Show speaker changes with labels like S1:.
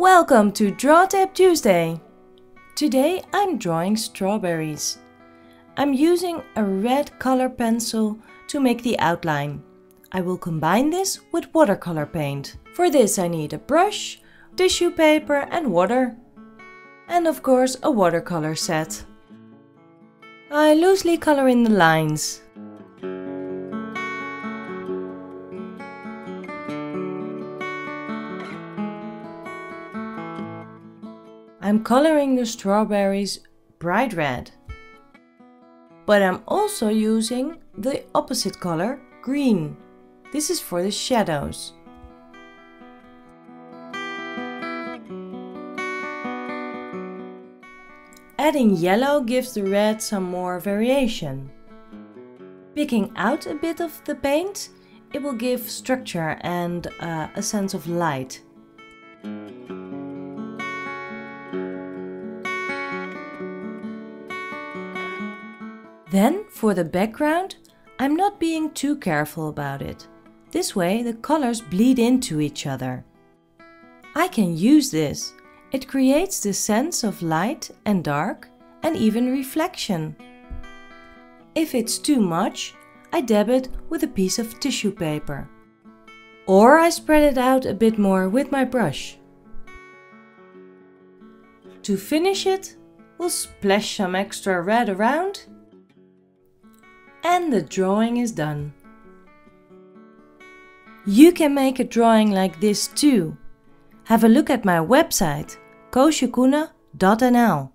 S1: Welcome to Draw Tip Tuesday! Today I'm drawing strawberries. I'm using a red color pencil to make the outline. I will combine this with watercolor paint. For this I need a brush, tissue paper and water. And of course a watercolor set. I loosely color in the lines. I'm coloring the strawberries bright red. But I'm also using the opposite color, green. This is for the shadows. Adding yellow gives the red some more variation. Picking out a bit of the paint, it will give structure and uh, a sense of light. Then, for the background, I'm not being too careful about it. This way the colors bleed into each other. I can use this. It creates the sense of light and dark and even reflection. If it's too much, I dab it with a piece of tissue paper. Or I spread it out a bit more with my brush. To finish it, we'll splash some extra red around and the drawing is done. You can make a drawing like this too. Have a look at my website koosjekoene.nl